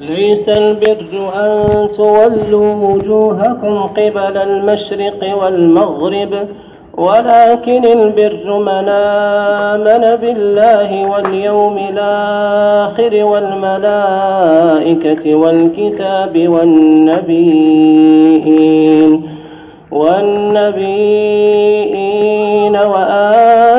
ليس البر أن تولوا وجوهكم قبل المشرق والمغرب ولكن البر من آمن بالله واليوم الآخر والملائكة والكتاب والنبيين والنبيين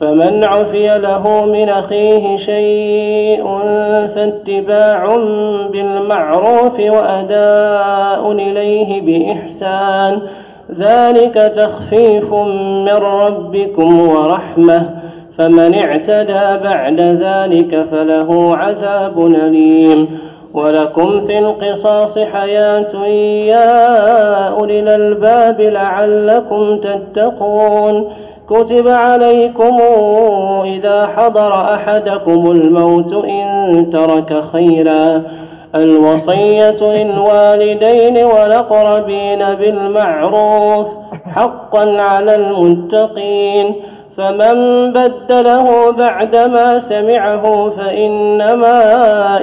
فمن عفي له من أخيه شيء فاتباع بالمعروف وأداء إليه بإحسان. ذلك تخفيف من ربكم ورحمة. فمن اعتدى بعد ذلك فله عذاب أليم. ولكم في القصاص حياة. يا أولي الألباب لعلكم تتقون. كتب عليكم إذا حضر أحدكم الموت إن ترك خيرا الوصية للوالدين والأقربين بالمعروف حقا على المتقين فمن بدله بعدما سمعه فإنما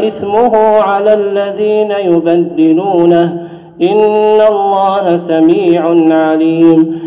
إثمه على الذين يبدلونه إن الله سميع عليم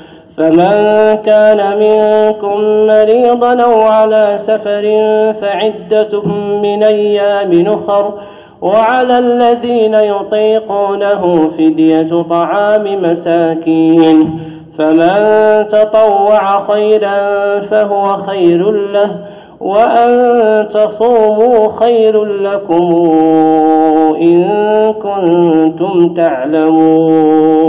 فمن كان منكم مريضا أو على سفر فعدة من أيام نخر وعلى الذين يطيقونه فدية طعام مساكين فمن تطوع خيرا فهو خير له وأن تصوموا خير لكم إن كنتم تعلمون